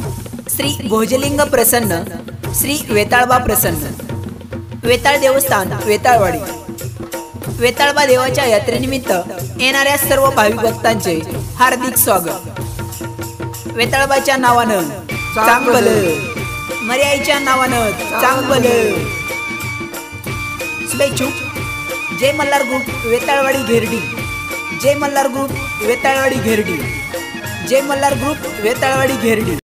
श्री भोजलिंग प्रसन्न श्री वेताळबा प्रसन्न. वेताळ देवस्थान वेताळवाडी. वेताळबा देवाच्या यात्रेनिमित्त येणाऱ्या सर्व भाविक भक्तांचे हार्दिक स्वागत. वेताळबाच्या नावानं चांगल. मर्याईच्या नावानं चांगल. शुभेच्छुक Jai Malhar group Vetalwadi Gherdi. Jai Malhar group Vetalwadi Gherdi. Jai Malhar group Vetalwadi Gherdi.